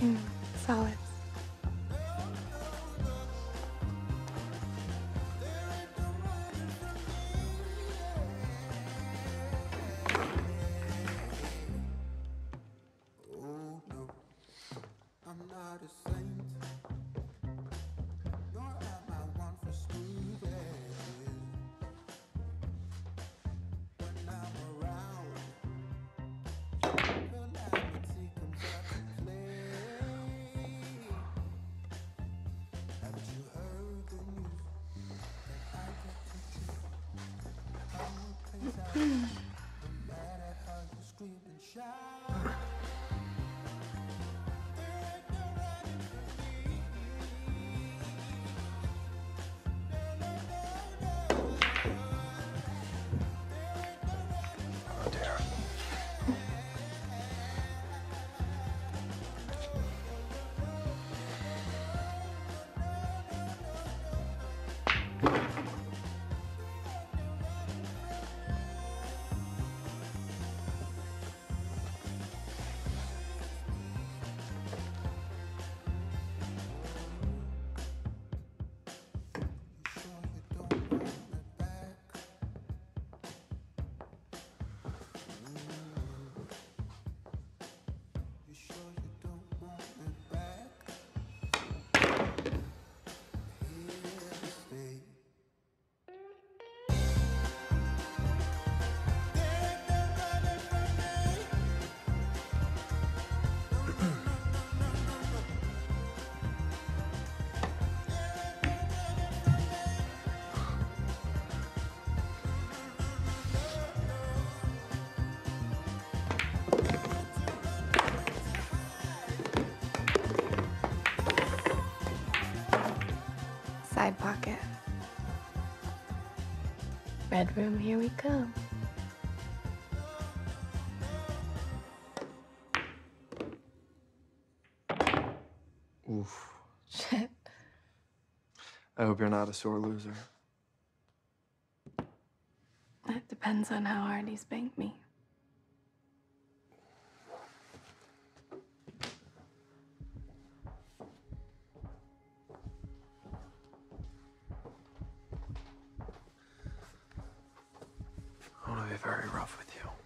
Mm, solid. Oh no, I'm not a saint. Hmm. matter how you scream and shout. Side pocket. Bedroom, here we come. Oof. Shit. I hope you're not a sore loser. It depends on how hard he spanked me. very rough with you.